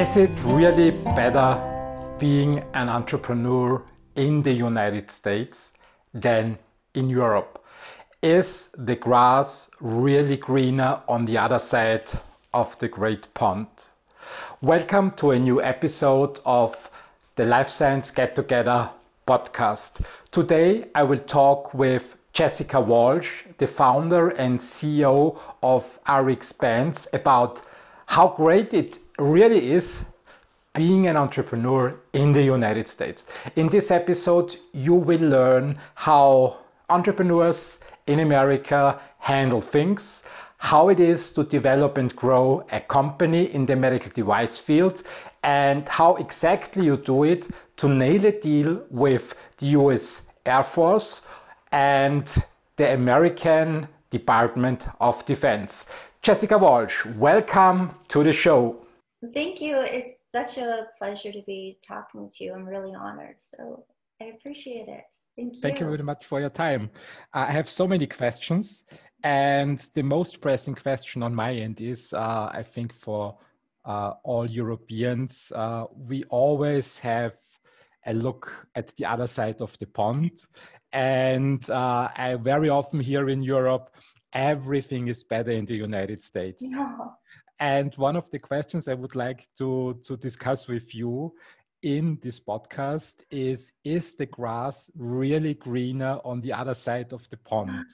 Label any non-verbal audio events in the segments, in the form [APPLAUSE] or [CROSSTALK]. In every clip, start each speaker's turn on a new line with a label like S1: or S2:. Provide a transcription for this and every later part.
S1: Is it really better being an entrepreneur in the United States than in Europe? Is the grass really greener on the other side of the Great Pond? Welcome to a new episode of the Life Science Get Together podcast. Today I will talk with Jessica Walsh, the founder and CEO of RxBandz, about how great it really is being an entrepreneur in the United States. In this episode, you will learn how entrepreneurs in America handle things, how it is to develop and grow a company in the medical device field, and how exactly you do it to nail a deal with the US Air Force and the American Department of Defense. Jessica Walsh, welcome to the show.
S2: Thank you. It's such a pleasure to be talking to you. I'm really honored. So I appreciate it. Thank you.
S1: Thank you very much for your time. I have so many questions. And the most pressing question on my end is uh, I think for uh, all Europeans, uh, we always have a look at the other side of the pond. And uh, I very often hear in Europe, everything is better in the United States.
S2: No. [LAUGHS]
S1: And one of the questions I would like to, to discuss with you in this podcast is Is the grass really greener on the other side of the pond?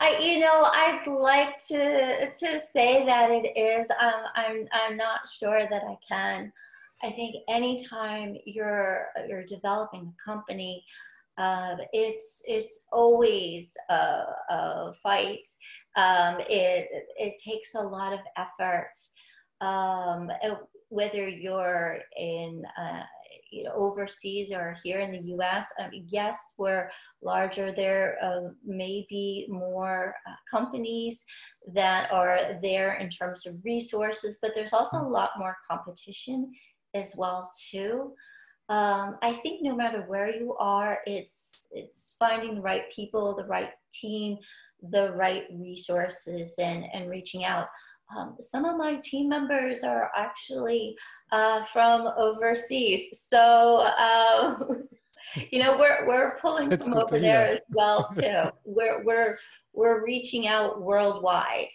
S2: I, you know, I'd like to to say that it is. Um, I'm I'm not sure that I can. I think anytime you're you're developing a company, uh, it's it's always a, a fight. Um, it it takes a lot of effort. Um, whether you're in uh, you know overseas or here in the U.S. Um, yes, we're larger. There uh, may be more uh, companies that are there in terms of resources, but there's also a lot more competition as well too. Um, I think no matter where you are, it's it's finding the right people, the right team, the right resources, and and reaching out. Um, some of my team members are actually uh, from overseas, so um, [LAUGHS] you know we're we're pulling That's from over there as well [LAUGHS] too. we're we're we're reaching out worldwide.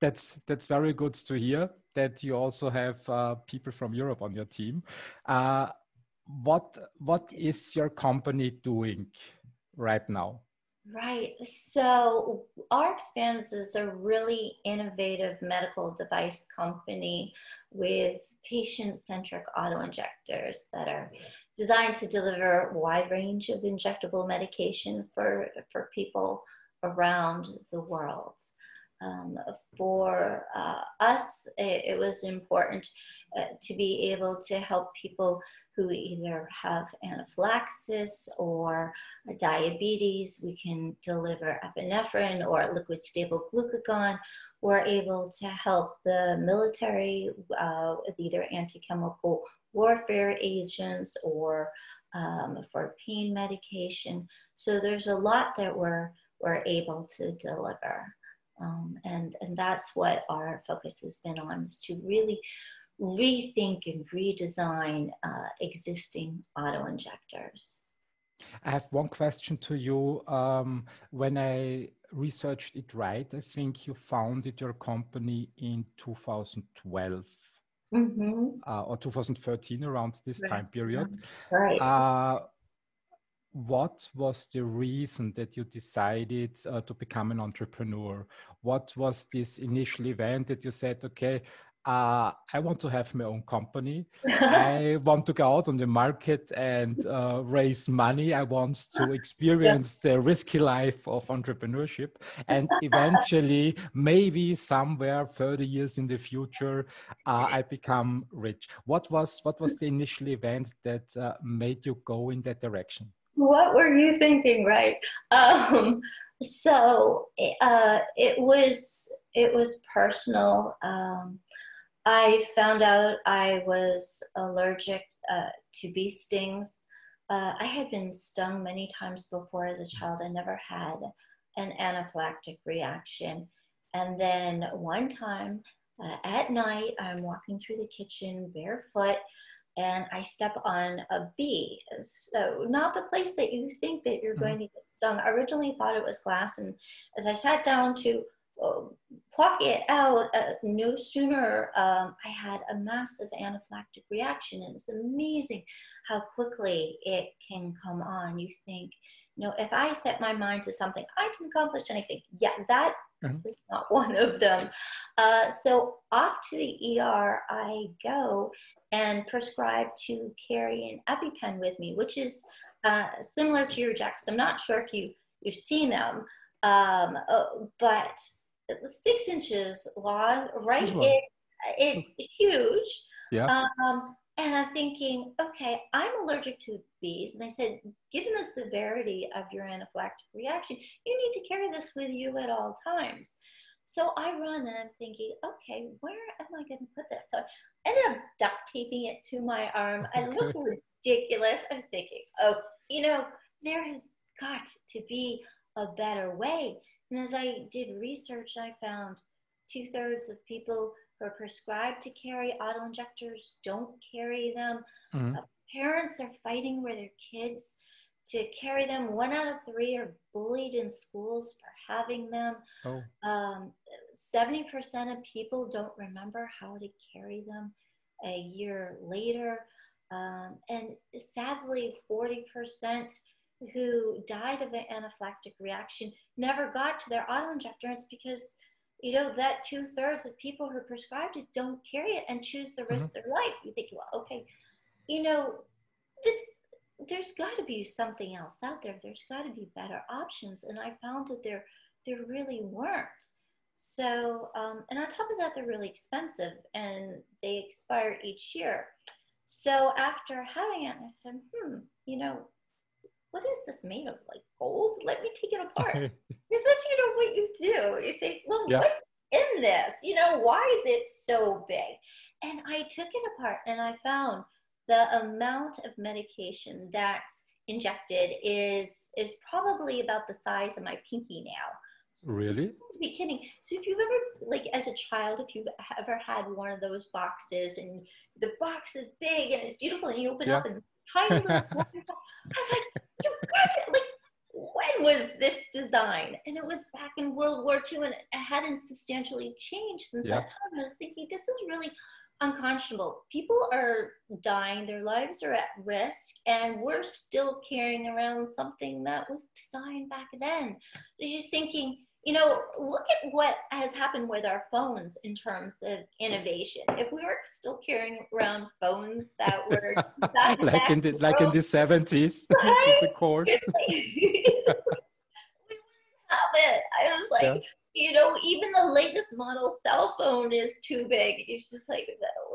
S1: That's that's very good to hear that you also have uh, people from Europe on your team. Uh, what what is your company doing right now?
S2: Right. So RxBandz is a really innovative medical device company with patient-centric auto-injectors that are designed to deliver a wide range of injectable medication for, for people around the world. Um, for uh, us, it, it, was important uh, to be able to help people who either have anaphylaxis or diabetes. We can deliver epinephrine or liquid stable glucagon. We're able to help the military uh, with either anti-chemical warfare agents or um, for pain medication. So there's a lot that we're, we're able to deliver. Um, and, and that's what our focus has been on is to really rethink and redesign uh, existing auto injectors.
S1: I have one question to you. Um, when I researched it right, I think you founded your company in 2012. Mm-hmm. Uh, or 2013, around this right. time period.
S2: Right. Uh,
S1: what was the reason that you decided uh, to become an entrepreneur? What was this initial event that you said, okay, uh, I want to have my own company. [LAUGHS] I want to go out on the market and uh, raise money. I want to [LAUGHS] experience yeah. the risky life of entrepreneurship. And [LAUGHS] eventually, maybe somewhere 30 years in the future, uh, I become rich. What was, what was the initial event that uh, made you go in that direction?
S2: what were you thinking right um, so uh, it was it was personal um, i found out i was allergic uh, to bee stings uh, i had been stung many times before as a child i never had an anaphylactic reaction and then one time uh, at night, I'm walking through the kitchen barefoot and I step on a bee. So, not the place that you think that you're mm-hmm. going to get stung. I originally thought it was glass, and as I sat down to pluck it out, uh, no sooner um, I had a massive anaphylactic reaction. And it's amazing how quickly it can come on. You think, you know, if I set my mind to something, I can accomplish anything. Yeah, that mm-hmm. is not [LAUGHS] one of them. Uh, so off to the ER I go and prescribe to carry an EpiPen with me, which is uh, similar to your Jext. I'm not sure if you you've seen them, um, uh, but six inches long, right? It, it's huge.
S1: Yeah.
S2: Um, and I'm thinking, okay, I'm allergic to bees. And they said, given the severity of your anaphylactic reaction, you need to carry this with you at all times. So I run and I'm thinking, okay, where am I going to put this? So I ended up duct taping it to my arm. I look ridiculous. I'm thinking, oh, you know, there has got to be a better way. And as I did research, I found two thirds of people who are prescribed to carry auto injectors don't carry them. Mm-hmm. Uh, parents are fighting with their kids to carry them. One out of three are bullied in schools for having them. Oh. Um, 70% of people don't remember how to carry them a year later. Um, and sadly, 40% who died of an anaphylactic reaction never got to their auto injector. It's because, you know, that two thirds of people who prescribed it don't carry it and choose the rest mm-hmm. of their life. You think, well, okay, you know, this, there's got to be something else out there. There's got to be better options. And I found that there, there really weren't. So, um, and on top of that, they're really expensive and they expire each year. So after having it, I said, hmm, you know, what is this made of? Like gold? Let me take it apart. [LAUGHS] because that's, you know, what you do. You think, well, yeah. what's in this? You know, why is it so big? And I took it apart and I found the amount of medication that's injected is is probably about the size of my pinky nail.
S1: So really?
S2: Be kidding. So if you've ever, like, as a child, if you've ever had one of those boxes and the box is big and it's beautiful, and you open yeah. up and tiny little, [LAUGHS] I was like, you got it. Like, when was this design? And it was back in World War II, and it hadn't substantially changed since yeah. that time. I was thinking, this is really unconscionable. People are dying, their lives are at risk, and we're still carrying around something that was designed back then. Just thinking, you know, look at what has happened with our phones in terms of innovation. If we were still carrying around phones that were [LAUGHS]
S1: like in the like in the seventies, [LAUGHS] right? the cord. [LAUGHS] we
S2: wouldn't have it. I was like, yeah. you know, even the latest model cell phone is too big. It's just like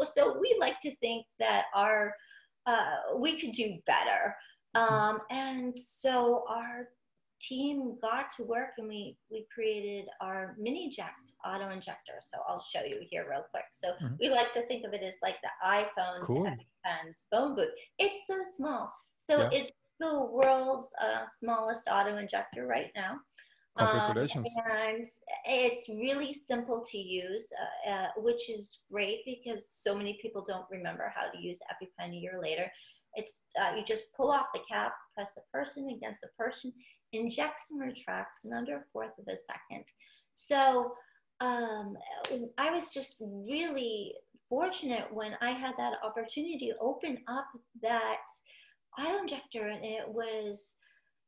S2: so. We like to think that our uh, we could do better, mm-hmm. um, and so our team got to work and we we created our mini Miniject auto injector so i'll show you here real quick so mm-hmm. we like to think of it as like the iphone cool. phone boot it's so small so yeah. it's the world's uh, smallest auto injector right now
S1: Congratulations.
S2: Um, and it's really simple to use, uh, uh, which is great because so many people don't remember how to use EpiPen a year later. It's uh, you just pull off the cap, press the person against the person, injects and retracts in under a fourth of a second. So um, I was just really fortunate when I had that opportunity to open up that auto injector, and it was,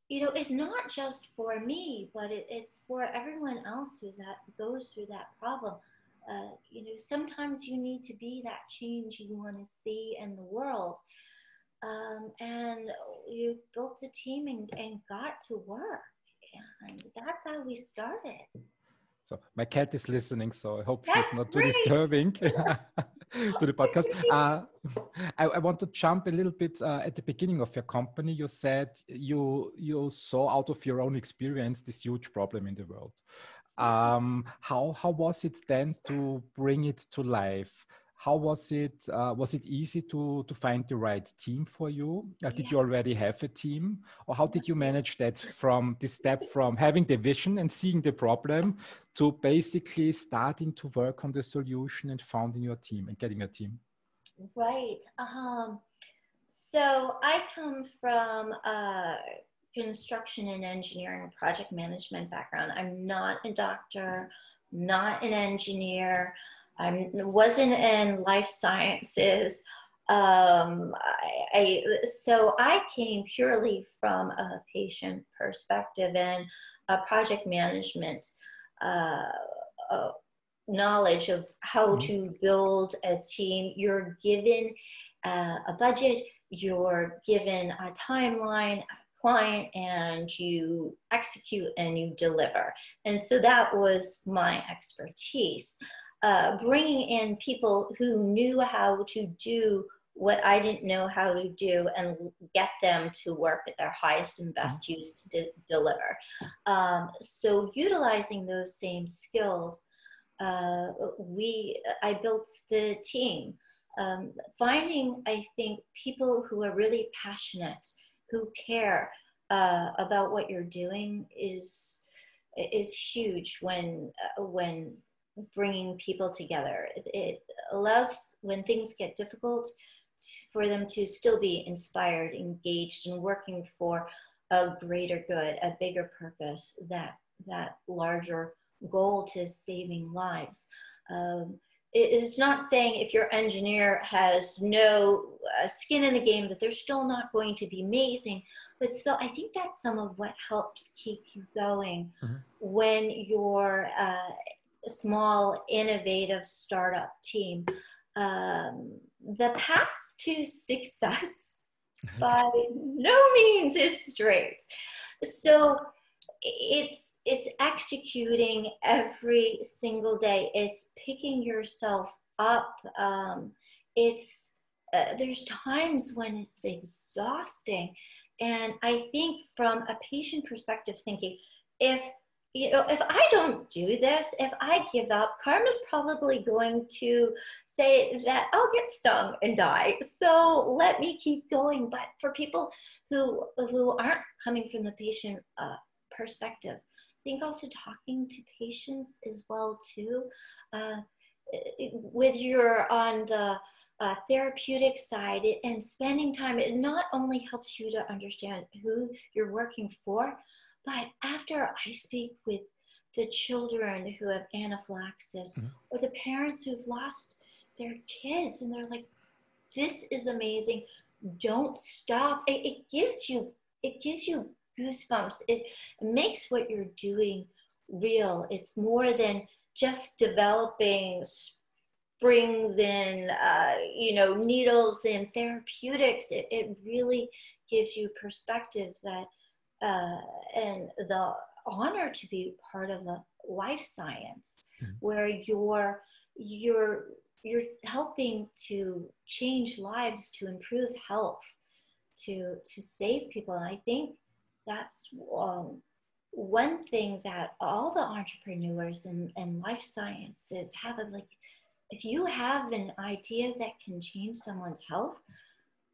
S2: you know, it's not just for me, but it, it's for everyone else who that goes through that problem. Uh, you know, sometimes you need to be that change you want to see in the world. Um, and you built the team and, and got to work. And that's how we started.
S1: So my cat is listening, so I hope that's she's not great. too disturbing [LAUGHS] [LAUGHS] to the podcast. Uh, [LAUGHS] I, I, want to jump a little bit uh, at the beginning of your company. You said you you saw out of your own experience this huge problem in the world. Um, how how was it then to bring it to life? How was it? Uh, was it easy to to find the right team for you? Uh, did yeah. you already have a team, or how did you manage that from this step from having the vision and seeing the problem to basically starting to work on the solution and founding your team and getting a team?
S2: Right. Um, so I come from a construction and engineering project management background. I'm not a doctor, not an engineer. I wasn't in life sciences. Um, I, I, so I came purely from a patient perspective and a project management uh, uh, knowledge of how mm-hmm. to build a team. You're given uh, a budget, you're given a timeline, a client, and you execute and you deliver. And so that was my expertise uh, bringing in people who knew how to do what I didn't know how to do and get them to work at their highest and best mm-hmm. use to de- deliver. Um, so utilizing those same skills, uh, we I built the team. Um, finding I think people who are really passionate, who care uh, about what you're doing is is huge when uh, when bringing people together. It, it allows, when things get difficult, for them to still be inspired, engaged, and working for a greater good, a bigger purpose, that that larger goal to saving lives. Um, it's not saying if your engineer has no uh, skin in the game that they're still not going to be amazing, but so I think that's some of what helps keep you going mm-hmm. when you're uh, small, innovative startup team. Um, the path to success [LAUGHS] by no means is straight. So it's it's executing every single day. It's picking yourself up. Um, it's uh, there's times when it's exhausting, and I think from a patient perspective, thinking if you know, if I don't do this, if I give up, karma's probably going to say that I'll get stung and die. So let me keep going. But for people who who aren't coming from the patient uh, perspective, I think also talking to patients as well too. Uh, with your on the uh, therapeutic side and spending time, it not only helps you to understand who you're working for, but after I speak with the children who have anaphylaxis mm-hmm. or the parents who've lost their kids and they're like, this is amazing. Don't stop. It, it gives you, it gives you goosebumps. It makes what you're doing real. It's more than just developing springs and uh, you know needles and therapeutics. It, it really gives you perspective that uh, and the honor to be part of a life science mm-hmm. where you're you're you're helping to change lives to improve health to to save people and i think that's um, one thing that all the entrepreneurs and, and life sciences have like if you have an idea that can change someone's health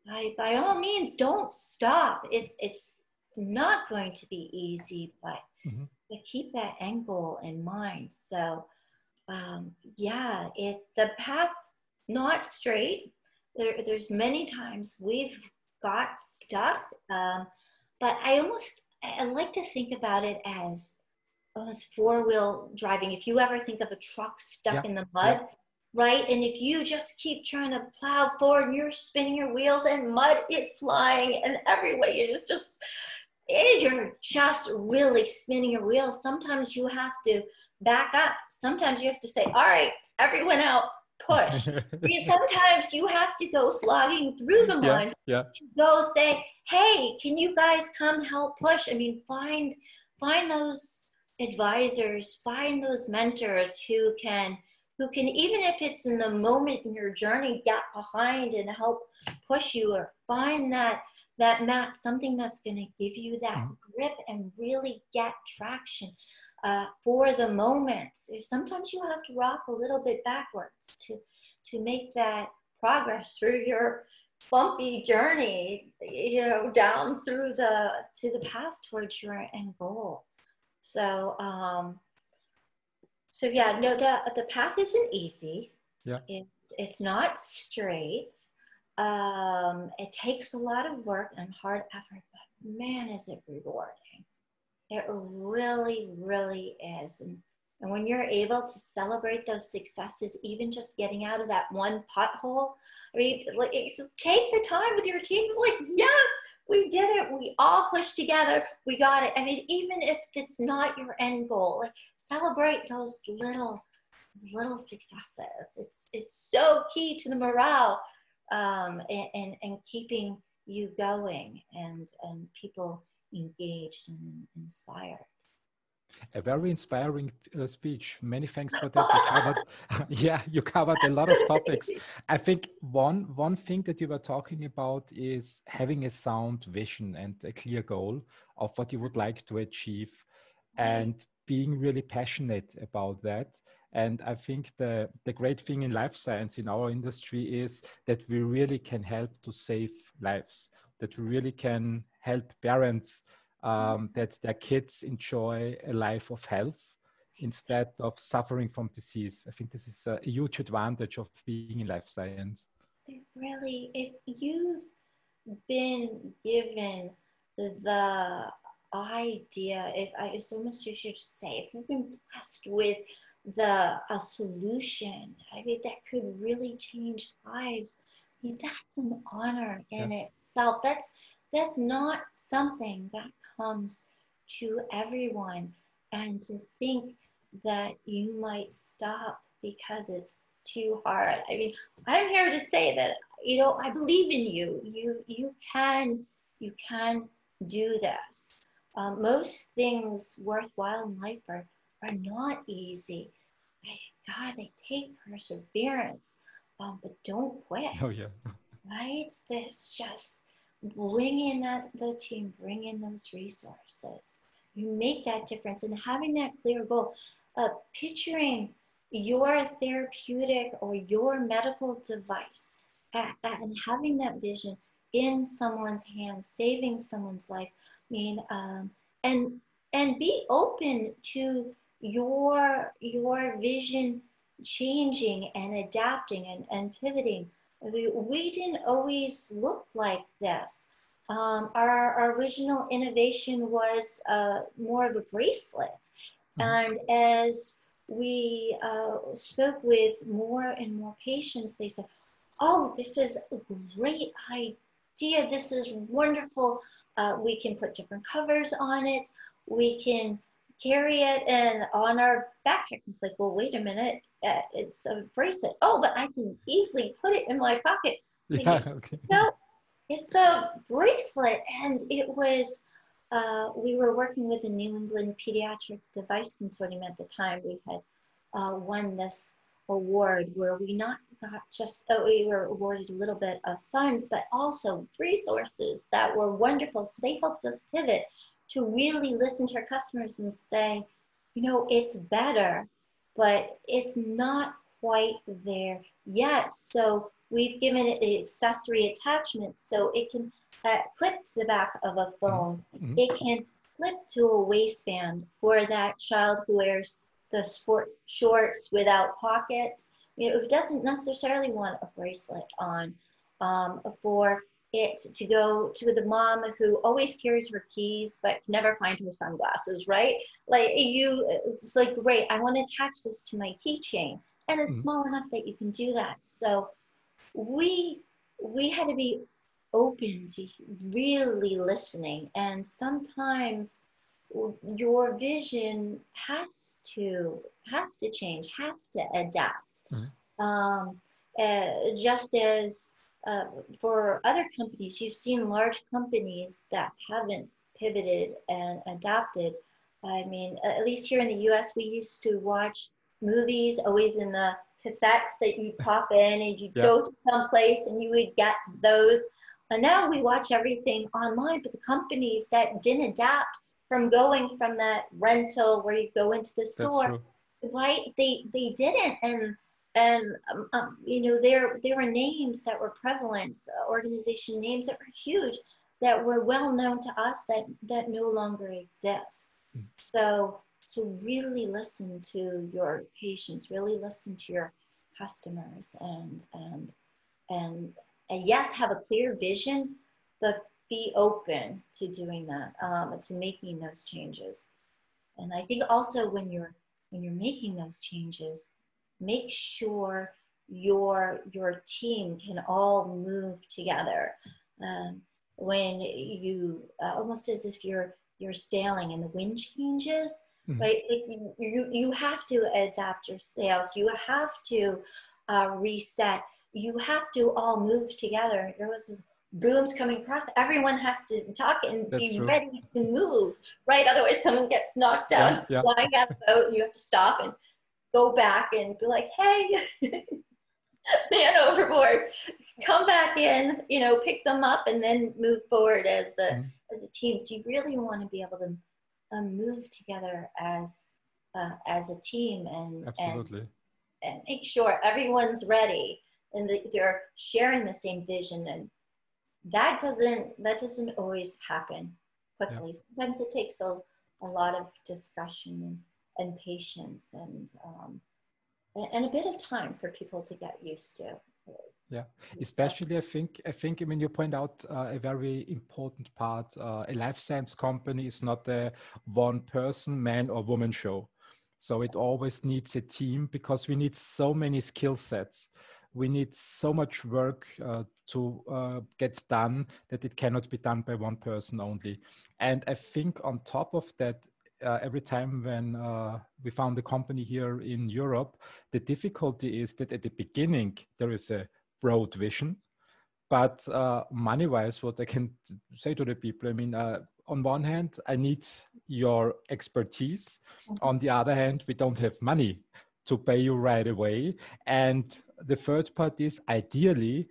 S2: by, by all means don't stop it's it's not going to be easy, but mm-hmm. keep that goal in mind. So, um, yeah, it the path not straight. There, there's many times we've got stuck, um, but I almost I like to think about it as almost four wheel driving. If you ever think of a truck stuck yeah. in the mud. Yeah right? And if you just keep trying to plow forward and you're spinning your wheels and mud is flying and every way, it is just you're just really spinning your wheels. Sometimes you have to back up. Sometimes you have to say, all right, everyone out, push. [LAUGHS] sometimes you have to go slogging through the mud
S1: yeah, yeah.
S2: to go say, hey, can you guys come help push? I mean, find find those advisors, find those mentors who can who can even if it's in the moment in your journey get behind and help push you or find that that mat something that's going to give you that mm-hmm. grip and really get traction uh, for the moment sometimes you have to rock a little bit backwards to to make that progress through your bumpy journey, you know, down through the to the path towards your end goal. So um so yeah, no, the the path isn't easy.
S1: Yeah.
S2: It's it's not straight. Um, it takes a lot of work and hard effort, but man, is it rewarding. It really, really is. And, and when you're able to celebrate those successes, even just getting out of that one pothole, I mean, like, just take the time with your team. Like, yes, we did it. We all pushed together. We got it. I mean, even if it's not your end goal, like celebrate those little, those little successes. It's it's so key to the morale um, and, and, and keeping you going and and people engaged and inspired.
S1: A very inspiring uh, speech. Many thanks for that. You covered, [LAUGHS] yeah, you covered a lot of topics. I think one one thing that you were talking about is having a sound vision and a clear goal of what you would like to achieve, and being really passionate about that. And I think the the great thing in life science in our industry is that we really can help to save lives. That we really can help parents um, that their kids enjoy a life of health instead of suffering from disease. I think this is a huge advantage of being in life science.
S2: Really, if you've been given the idea, if I so much you should say, if you've been blessed with the a solution, I mean that could really change lives. I mean, that's an honor in yeah. itself. That's that's not something that comes to everyone and to think that you might stop because it's too hard. I mean, I'm here to say that you know I believe in you. You you can you can do this. Um, most things worthwhile in life are, are not easy. God, they take perseverance, um, but don't quit.
S1: Oh yeah.
S2: Right? This just bring in that the team, bring in those resources. You make that difference and having that clear goal, uh, picturing your therapeutic or your medical device at, at, and having that vision in someone's hands, saving someone's life. I mean, um, and and be open to your your vision changing and adapting and, and pivoting we, we didn't always look like this. Um, our, our, original innovation was uh, more of a bracelet. Mm-hmm. And as we uh, spoke with more and more patients, they said, Oh, this is a great idea. This is wonderful. Uh, we can put different covers on it. We can carry it and on our backpack. It's like, well, wait a minute it's a bracelet. Oh, but I can easily put it in my pocket.
S1: So yeah, [LAUGHS] okay.
S2: No, it's a bracelet, and it was. Uh, we were working with the New England Pediatric Device Consortium at the time. We had uh, won this award where we not got just oh, we were awarded a little bit of funds, but also resources that were wonderful. So they helped us pivot to really listen to our customers and say, you know, it's better but it's not quite there yet. So we've given it an accessory attachment so it can uh, clip to the back of a phone. Mm-hmm. It can clip to a waistband for that child who wears the sport shorts without pockets. You know, who doesn't necessarily want a bracelet on um, for it to go to the mom who always carries her keys but can never find her sunglasses, right? Like you, it's like, great, I want to attach this to my keychain. And it's mm-hmm. small enough that you can do that. So we we had to be open to really listening and sometimes your vision has to has to change has to adapt mm-hmm. um, uh, just as uh, for other companies, you've seen large companies that haven't pivoted and adapted. I mean, at least here in the US, we used to watch movies always in the cassettes that you pop in and you go to some place and you would get those. And now we watch everything online, but the companies that didn't adapt from going from that rental where you go into the store, right? They they didn't. And and um, um, you know there there were names that were prevalent uh, organization names that were huge that were well known to us that that no longer exist mm. so so really listen to your patients really listen to your customers and and and and yes have a clear vision but be open to doing that um, to making those changes and i think also when you're when you're making those changes make sure your your team can all move together. Um, when you uh, almost as if you're you're sailing and the wind changes mm-hmm. right? Like you, you you have to adapt your sails. You have to uh, reset. You have to all move together. There was this booms coming across. Everyone has to talk and That's be true. ready to move right? Otherwise someone gets knocked down yeah, yeah. flying out the boat and you have to stop and go back and be like, hey, [LAUGHS] man overboard, come back in, you know, pick them up and then move forward as the mm-hmm. as a team. So you really want to be able to um, move together as uh, as a team and
S1: absolutely
S2: and, and make sure everyone's ready and that they're sharing the same vision and that doesn't that doesn't always happen quickly. Yeah. Sometimes it takes a, a lot of discussion and patience and um, and a bit of time for people to get used to.
S1: Yeah. Especially i think i think i mean you point out uh, a very important part uh, a life science company is not a one person man or woman show. So it always needs a team because we need so many skill sets. We need so much work uh, to uh, get done that it cannot be done by one person only. And i think on top of that uh, every time when uh, we found a company here in Europe, the difficulty is that at the beginning there is a broad vision, but uh, money-wise, what I can say to the people, I mean, uh, on one hand, I need your expertise. Mm-hmm. On the other hand, we don't have money to pay you right away. And the third part is ideally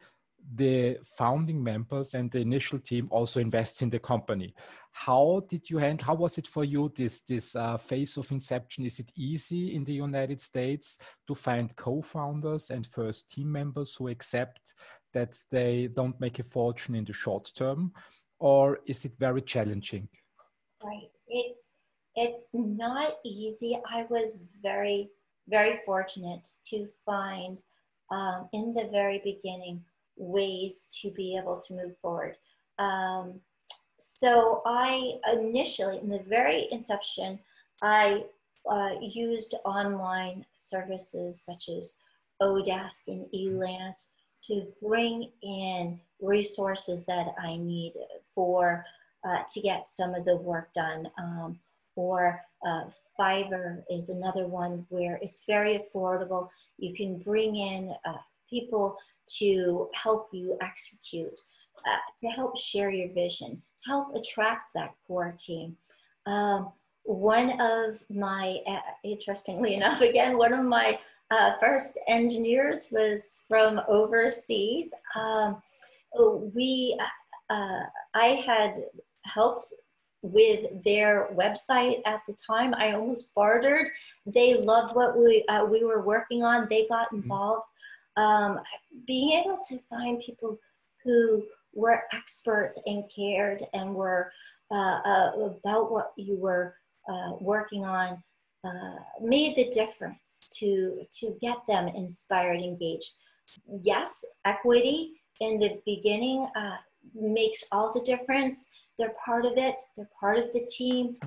S1: the founding members and the initial team also invests in the company. How did you handle? How was it for you? This this uh, phase of inception. Is it easy in the United States to find co-founders and first team members who accept that they don't make a fortune in the short term, or is it very challenging?
S2: Right. It's it's not easy. I was very very fortunate to find um, in the very beginning ways to be able to move forward. Um, so I initially, in the very inception, I uh, used online services such as Odesk and Elance to bring in resources that I needed for uh, to get some of the work done. Um, or uh, Fiverr is another one where it's very affordable. You can bring in uh, people to help you execute, uh, to help share your vision, help attract that core team. Um, one of my, uh, interestingly [LAUGHS] enough, again, one of my uh, first engineers was from overseas. Um, we, uh, I had helped with their website at the time. I almost bartered. They loved what we uh, we were working on. They got mm-hmm. involved um, being able to find people who were experts and cared and were uh, uh, about what you were uh, working on uh, made the difference to to get them inspired engaged. Yes equity in the beginning uh, makes all the difference. They're part of it. They're part of the team.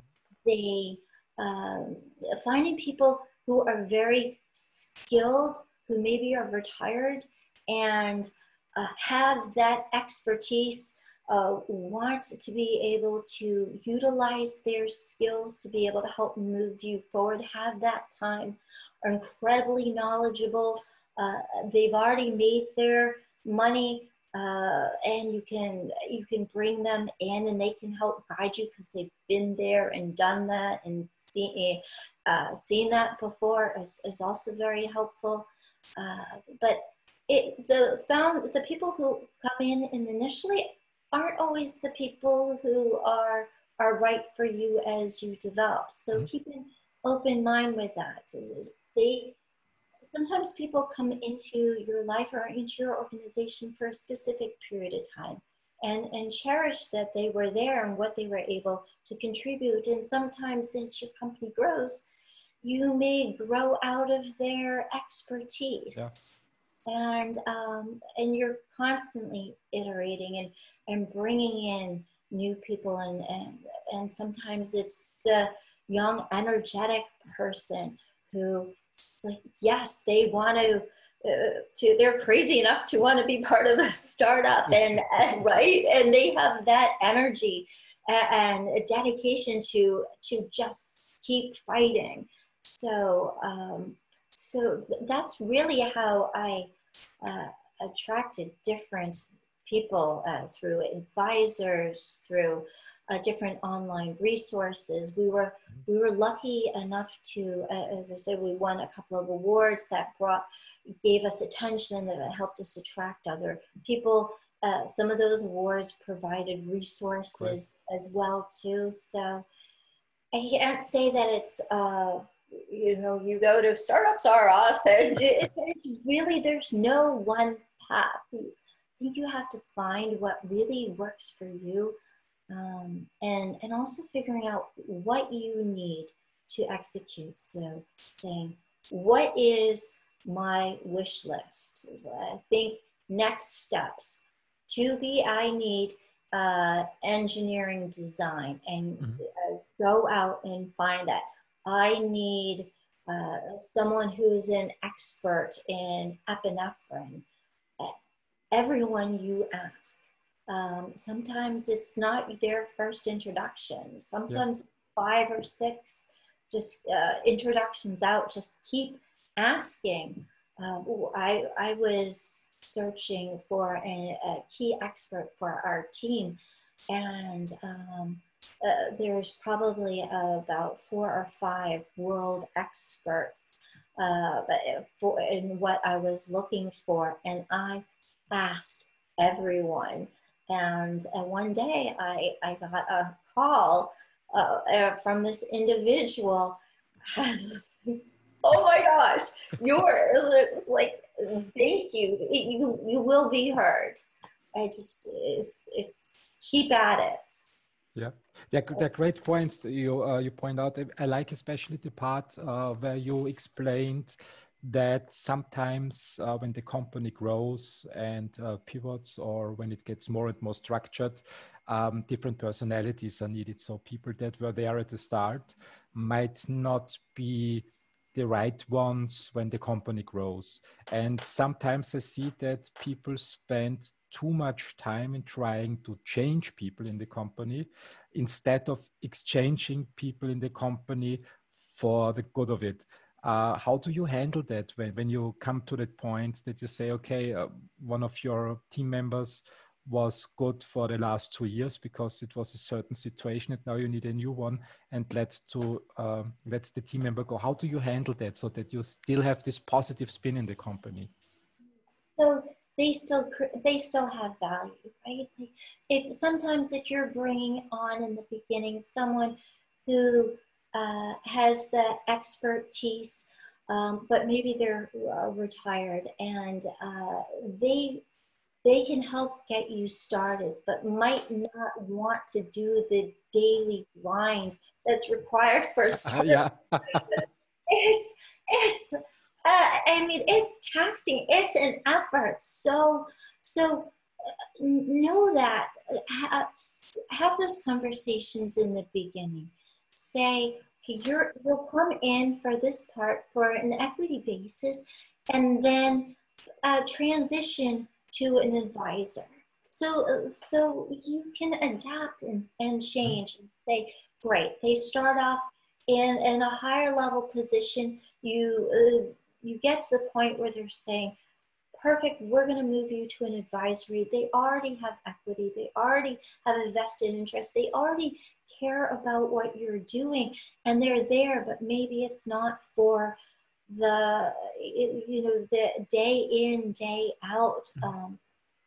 S2: They um, finding people who are very skilled who maybe are retired and uh, have that expertise, uh, want to be able to utilize their skills to be able to help move you forward, have that time, are incredibly knowledgeable. Uh, they've already made their money uh, and you can you can bring them in and they can help guide you because they've been there and done that and seen uh, seen that before is, is also very helpful uh, but it, the found the people who come in and initially aren't always the people who are are right for you as you develop. So mm-hmm. keep an open mind with that. They sometimes people come into your life or into your organization for a specific period of time and, and cherish that they were there and what they were able to contribute. And sometimes, as your company grows, you may grow out of their expertise. Yeah. And, um, and you're constantly iterating and, and bringing in new people and, and, and sometimes it's the young energetic person who like yes they want to uh, to they're crazy enough to want to be part of a startup [LAUGHS] and, and right? And they have that energy and, and dedication to to just keep fighting. So um, so that's really how i uh, attracted different people uh, through advisors through uh, different online resources. We were we were lucky enough to, uh, as I said, we won a couple of awards that brought gave us attention that helped us attract other people. Uh, some of those awards provided resources Great. as well too. So I can't say that it's uh, you know you go to startups are us [LAUGHS] and it, it's really there's no one path. I think you have to find what really works for you um, and and also figuring out what you need to execute. So saying what is my wish list? I think next steps to be I need uh, engineering design and mm-hmm. uh, go out and find that. I need uh, someone who's an expert in epinephrine. Everyone you ask um, sometimes it's not their first introduction. Sometimes yeah. five or six just uh, introductions out. Just keep asking. Um, I, I was searching for a, a, key expert for our team, and um, uh, there's probably about four or five world experts uh, for, in what I was looking for, and I asked everyone and uh, one day I, I got a call uh, from this individual. [LAUGHS] And oh my gosh, yours. It's just like, thank you. You, you will be heard. I just, it's, it's keep at it.
S1: Yeah, they're, they're great points you uh, you point out. I like especially the part uh, where you explained that sometimes uh, when the company grows and uh, pivots or when it gets more and more structured, um, different personalities are needed. So people that were there at the start might not be the right ones when the company grows. And sometimes I see that people spend too much time in trying to change people in the company instead of exchanging people in the company for the good of it. Uh, how do you handle that when, when you come to that point that you say, okay, uh, one of your team members was good for the last two years because it was a certain situation and now you need a new one and let to uh, let the team member go. How do you handle that so that you still have this positive spin in the company?
S2: So they still they still have value right? If sometimes if you're bringing on in the beginning someone who uh, has the expertise, um, but maybe they're uh, retired and uh, they they can help get you started, but might not want to do the daily grind that's required for a [LAUGHS] startup. yeah. it's it's uh, I mean it's taxing. It's an effort. So so uh, know that have, have those conversations in the beginning say, okay, you're, you'll come in for this part for an equity basis and then uh, transition to an advisor. So, uh, so you can adapt and, and change and say, great, they start off in, in a higher level position. You, uh, you get to the point where they're saying, perfect, we're going to move you to an advisory. They already have equity. They already have a vested interest. They already care about what you're doing and they're there, but maybe it's not for the, you know, the day in, day out. Mm-hmm. Um,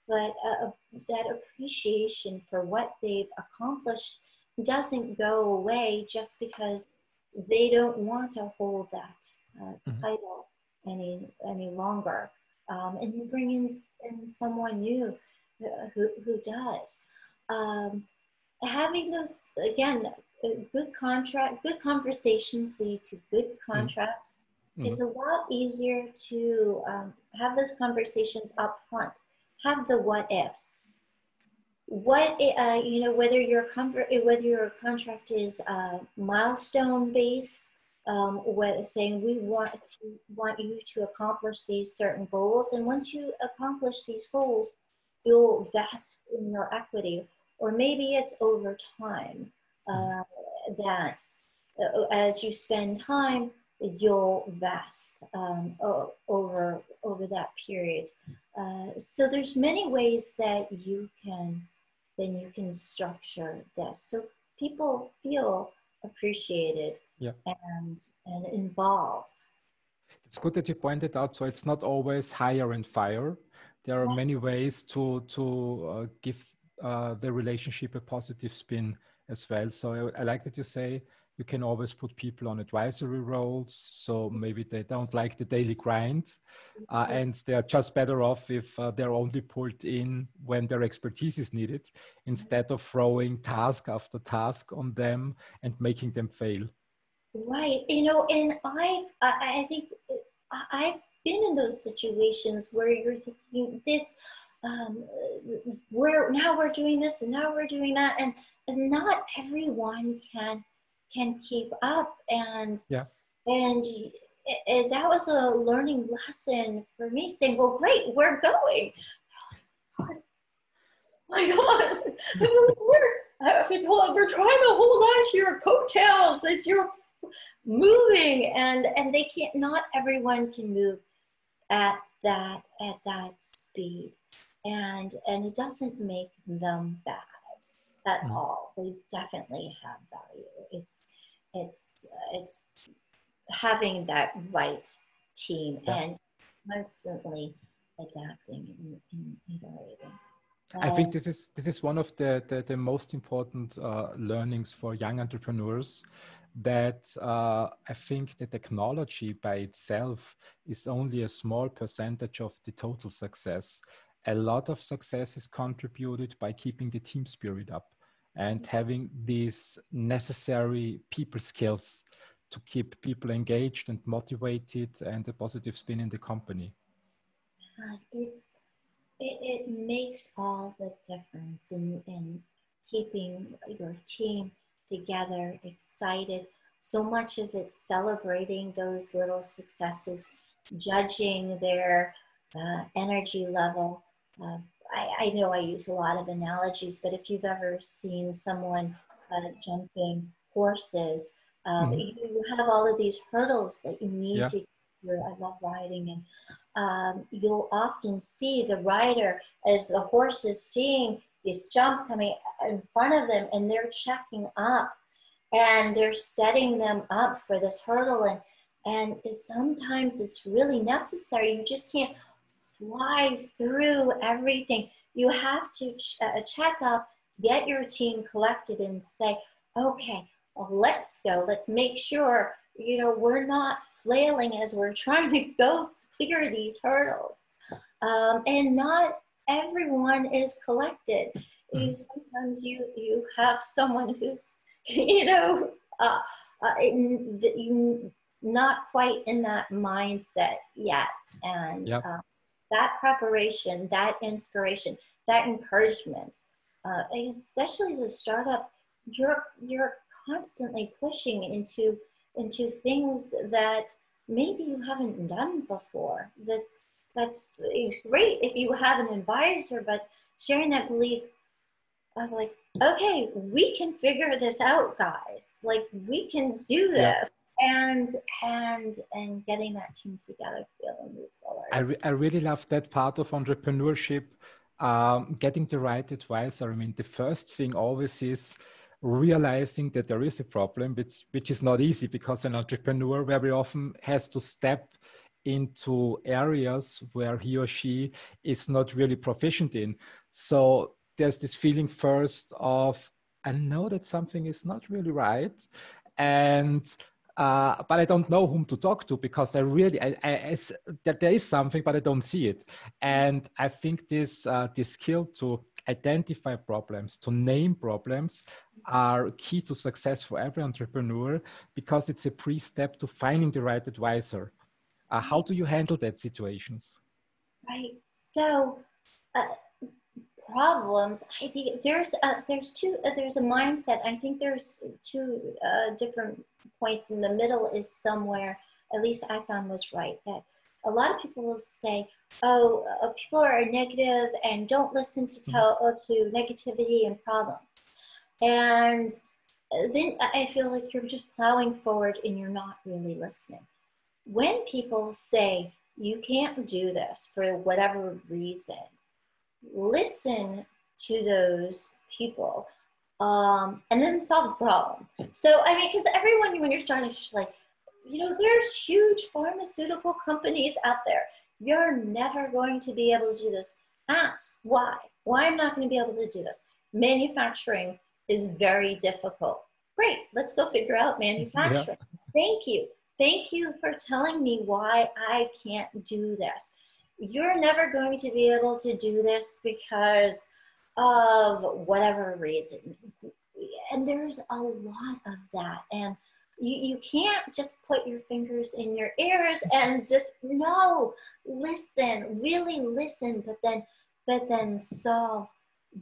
S2: but uh, that appreciation for what they've accomplished doesn't go away just because they don't want to hold that uh, mm-hmm. title. any any longer, um, and you bring in, in someone new who, who does. Um, having those again, good contract, good conversations lead to good mm-hmm. contracts. Mm-hmm. It's a lot easier to um, have those conversations up front. Have the what ifs. What uh, you know, whether your comfort, whether your contract is uh, milestone based um, what, saying we want to want you to accomplish these certain goals, and once you accomplish these goals, you'll vest in your equity, or maybe it's over time uh, that uh, as you spend time, you'll vest um, over over that period. Uh, so there's many ways that you can then you can structure this so people feel appreciated
S1: yeah.
S2: and, and involved.
S1: It's good that you pointed out. So it's not always hire and fire. There are many ways to to uh, give uh, the relationship a positive spin as well. So I, I like that you say you can always put people on advisory roles so maybe they don't like the daily grind uh, and they're just better off if uh, they're only pulled in when their expertise is needed instead of throwing task after task on them and making them fail
S2: Right. You know, and I've, I, I think I've been in those situations where you're thinking this, um, we're now we're doing this and now we're doing that. And, and not everyone can, can keep up. And,
S1: yeah.
S2: and, and that was a learning lesson for me saying, well, great, we're going. [LAUGHS] My God, we're, we're trying to hold on to your coattails as you're moving and and they can't not everyone can move at that at that speed and and it doesn't make them bad at mm. all they definitely have value it's it's it's having that right team yeah. and constantly adapting and, and iterating
S1: I think um, this is this is one of the the, the most important uh, learnings for young entrepreneurs that uh, I think the technology by itself is only a small percentage of the total success. A lot of success is contributed by keeping the team spirit up and having these necessary people skills to keep people engaged and motivated and a positive spin in the company.
S2: It's it, it makes all the difference in, in keeping your team together, excited. So much of it celebrating those little successes, judging their uh, energy level. Uh, I, I, know I use a lot of analogies, but if you've ever seen someone uh, jumping horses, um, mm-hmm. you have all of these hurdles that you need yeah. to. I love riding, and um, you'll often see the rider as the horse is seeing this jump coming in front of them and they're checking up and they're setting them up for this hurdle and and sometimes it's really necessary you just can't fly through everything you have to ch- uh, check up get your team collected and say okay well, let's go let's make sure you know we're not flailing as we're trying to go clear these hurdles um, and not everyone is collected. You, mm-hmm. sometimes you you have someone who's [LAUGHS] you know uh, uh, you not quite in that mindset yet, and yep. uh, that preparation, that inspiration, that encouragement, uh, especially as a startup, you're you're constantly pushing into into things that maybe you haven't done before. That's that's it's great if you have an advisor, but sharing that belief of like, okay, we can figure this out, guys. Like we can do this. And and and getting that team together to be able to move forward.
S1: I, re- I really love that part of entrepreneurship. Um, getting the right advisor. I mean, the first thing always is realizing that there is a problem, which, which is not easy because an entrepreneur very often has to step into areas where he or she is not really proficient in. So there's this feeling first of, I know that something is not really right. And uh, but I don't know whom to talk to because I really, I, I, I, there is something, but I don't see it. And I think this, uh, this skill to identify problems, to name problems are key to success for every entrepreneur because it's a pre-step to finding the right advisor. Uh, how do you handle that situations?
S2: Right. So, uh, problems. I think there's a, there's two. Uh, there's a mindset. I think there's two uh, different points in the middle. Is somewhere. At least I found was right that a lot of people will say, "Oh, uh, people are negative and don't listen to mm-hmm. tell uh, to negativity and problems." And then I feel like you're just plowing forward and you're not really listening. When people say you can't do this for whatever reason, listen to those people um, and then solve the problem. So, I mean, because everyone, when you're starting, it's just like, you know, there's huge pharmaceutical companies out there. You're never going to be able to do this. Ask why. Why I'm not going to be able to do this. Manufacturing is very difficult. Great, let's go figure out manufacturing. Yeah. Thank you. Thank you for telling me why I can't do this you're never going to be able to do this because of whatever reason. And there's a lot of that. And you, you can't just put your fingers in your ears and just no listen really listen but then but then solve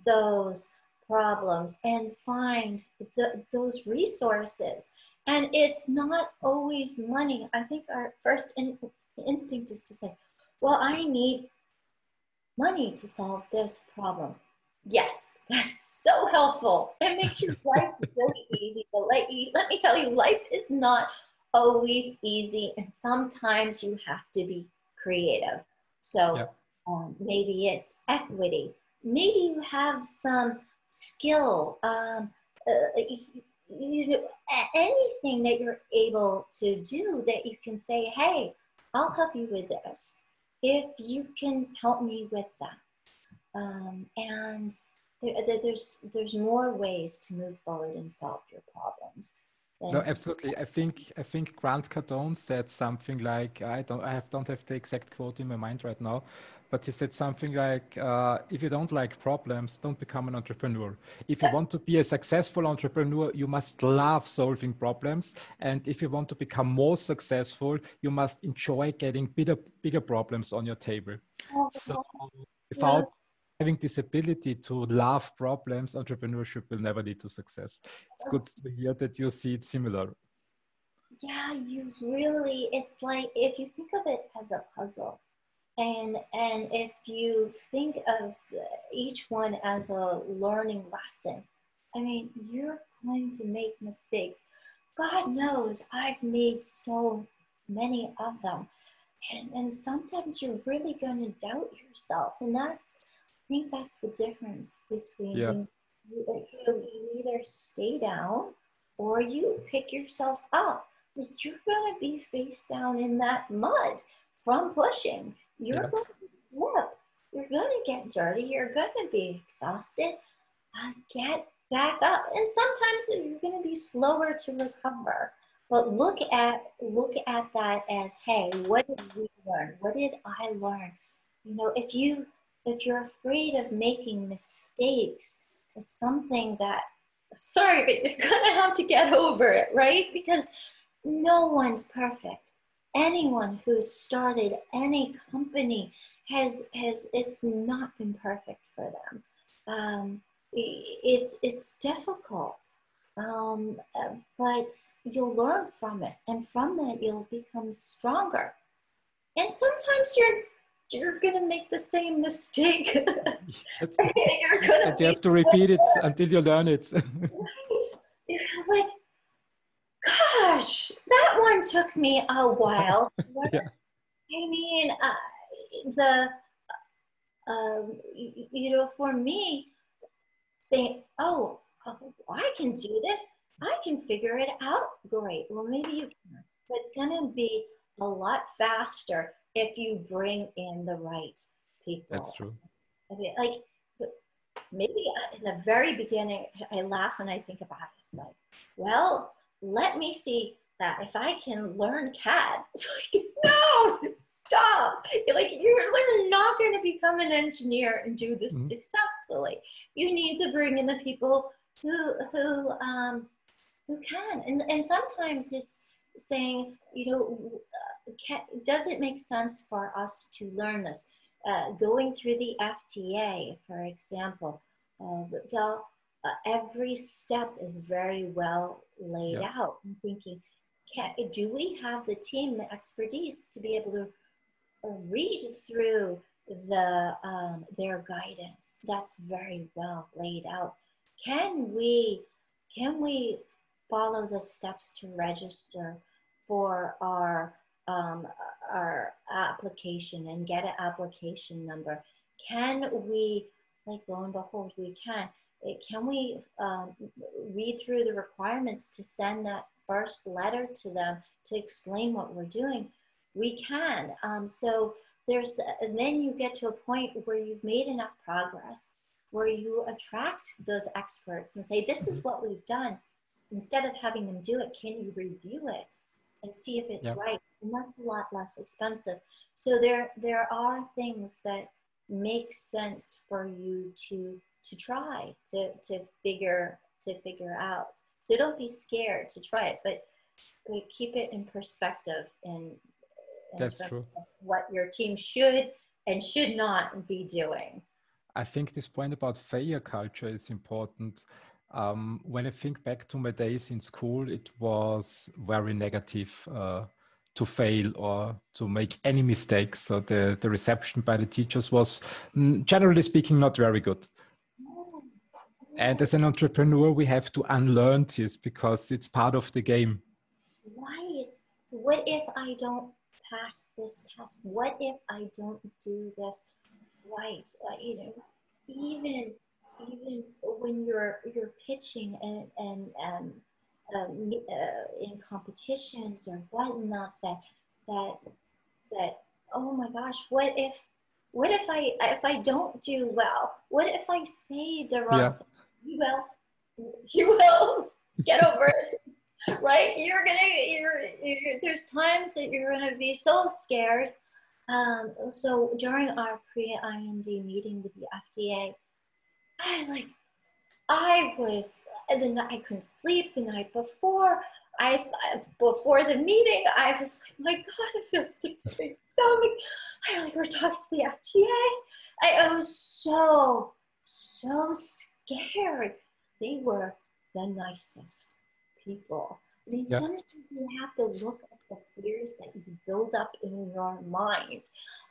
S2: those problems and find the, those resources and it's not always money i think our first in, instinct is to say well, I need money to solve this problem. Yes, [LAUGHS] that's so helpful. It makes your [LAUGHS] life really easy. But let, you, let me tell you, life is not always easy, and sometimes you have to be creative. So yep. um, maybe it's equity. Maybe you have some skill. Um, uh, you know, anything that you're able to do that you can say, hey, I'll help you with this if you can help me with that. Um, and there, there's there's more ways to move forward and solve your problems.
S1: No, absolutely. I think I think Grant Cardone said something like I don't I have, don't have the exact quote in my mind right now, but he said something like, uh, "If you don't like problems, don't become an entrepreneur. If you want to be a successful entrepreneur, you must love solving problems, and if you want to become more successful, you must enjoy getting bigger bigger problems on your table." Oh, so, without having this ability to love problems, entrepreneurship will never lead to success. It's good to hear that you see it similar.
S2: Yeah, you really, it's like if you think of it as a puzzle, and and if you think of each one as a learning lesson, I mean, you're going to make mistakes. God knows I've made so many of them. And, and sometimes you're really going to doubt yourself. And that's think that's the difference between yeah. you, you, you either stay down or you pick yourself up. Like you're going to be face down in that mud from pushing. You're yeah. going to flip. You're going to get dirty. You're going to be exhausted. Uh, get back up. And sometimes you're going to be slower to recover. But look at look at that as, hey, what did we learn? What did I learn? You know, if you if you're afraid of making mistakes, it's something that, sorry, but you're [LAUGHS] gonna have to get over it, right? Because no one's perfect. Anyone who's started any company has has it's not been perfect for them. Um, it's it's difficult, um, but you'll learn from it, and from that you'll become stronger. And sometimes you're you're gonna make the same mistake. [LAUGHS] [LAUGHS]
S1: you're gonna you have to repeat it until you learn it. [LAUGHS]
S2: right? You're like, gosh, that one took me a while. yeah. I mean, uh, the um, you know, for me, saying, oh, oh, I can do this. I can figure it out. Great. Well, maybe you can. It's gonna be a lot faster if you bring in the right people.
S1: That's true.
S2: I mean, like maybe in the very beginning, I laugh when I think about it. It's like, well, let me see that if I can learn CAD, [LAUGHS] it's like, no, stop. Like you're not going to become an engineer and do this mm-hmm. successfully. You need to bring in the people who who um, who can. And and sometimes it's saying, you know, can, does it make sense for us to learn this? Uh, going through the FDA, for example, uh, the, uh, every step is very well laid yeah. out. I'm thinking, can, do we have the team, the expertise to be able to uh, read through the um, their guidance? That's very well laid out. Can we can we follow the steps to register for our um, our application and get an application number? Can we, like lo and behold, we can. It, can we um, read through the requirements to send that first letter to them to explain what we're doing? We can. Um, so there's, and then you get to a point where you've made enough progress where you attract those experts and say, this is mm-hmm. what we've done. Instead of having them do it, can you review it and see if it's yep. right? And that's a lot less expensive. So there, there are things that make sense for you to to try to to figure to figure out. So don't be scared to try it, but, but keep it in perspective and,
S1: that's true.
S2: What your team should and should not be doing.
S1: I think this point about failure culture is important. Um, when I think back to my days in school, it was very negative uh, to fail or to make any mistakes. So the, the reception by the teachers was, mm, generally speaking, not very good. And as an entrepreneur, we have to unlearn this because it's part of the game.
S2: Right. What if I don't pass this test? What if I don't do this right? Uh, you know, even even when you're you're pitching and and um, uh, in competitions or whatnot, that that that oh my gosh, what if what if I if I don't do well? What if I say the wrong? Yeah you will you will [LAUGHS] get over it right you're gonna you're, you're, there's times that you're gonna be so scared um, so during our pre-ind meeting with the fda i like i was the night i couldn't sleep the night before I before the meeting, I was like, my God, I feel sick to my stomach. I like we're talking to the FDA. I, I was so so scared. They were the nicest people. I mean, sometimes you have to look at the fears that you build up in your mind.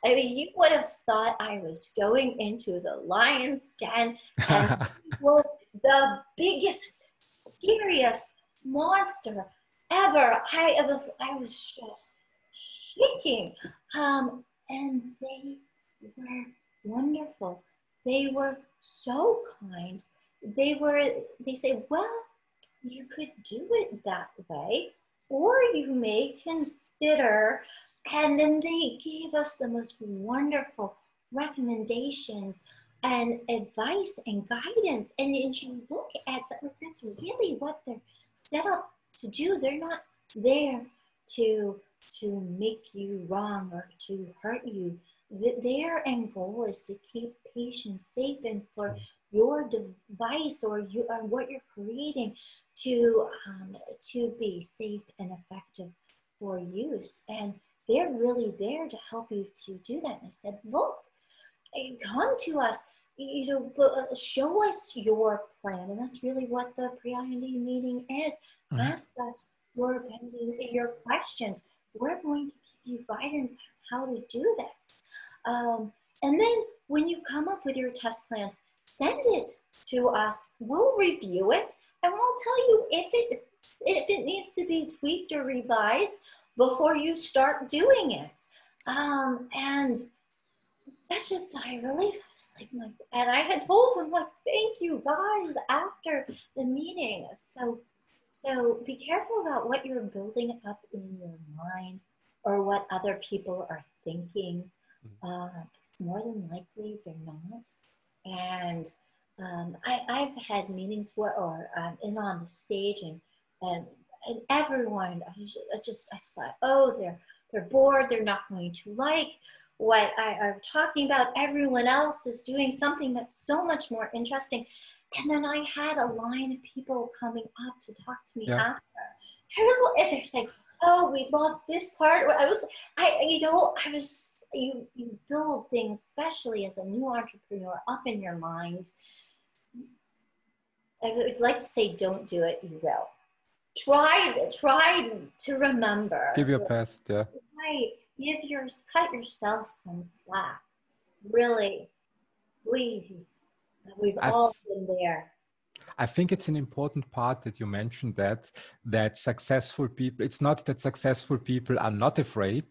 S2: I mean, you would have thought I was going into the lion's den and [LAUGHS] was the biggest, scariest monster ever. I, I was just shaking. Um, and they were wonderful. They were so kind. They were, they say, well, you could do it that way, or you may consider, and then they gave us the most wonderful recommendations and advice and guidance. And as you look at that, that's really what they're set up to do. They're not there to to make you wrong or to hurt you their end goal is to keep patients safe and for your device or you, or what you're creating to um, to be safe and effective for use and they're really there to help you to do that and i said look come to us you know uh, show us your plan and that's really what the pre-ind meeting is mm-hmm. ask us your your questions we're going to give you guidance how to do this um, and then when you come up with your test plans, send it to us. We'll review it and we'll tell you if it if it needs to be tweaked or revised before you start doing it. Um, and such a sigh of relief. I was like, my, and I had told them like, thank you guys after the meeting. So, so be careful about what you're building up in your mind or what other people are thinking uh, more than likely they're not. And um, I, have had meetings where, or um, in on the stage and, and and everyone, I just, I just, I thought, oh, they're, they're bored. They're not going to like what I, am talking about. Everyone else is doing something that's so much more interesting. And then I had a line of people coming up to talk to me yeah. after. I was, and they're saying, "Oh, we love this part." I was, I, you know, I was. You you build things, especially as a new entrepreneur, up in your mind. I would like to say, "Don't do it." You will. Try try to remember.
S1: Give your best, yeah.
S2: Right. Give yours. Cut yourself some slack. Really, please We've I've, all been there.
S1: I think it's an important part that you mentioned that that successful people it's not that successful people are not afraid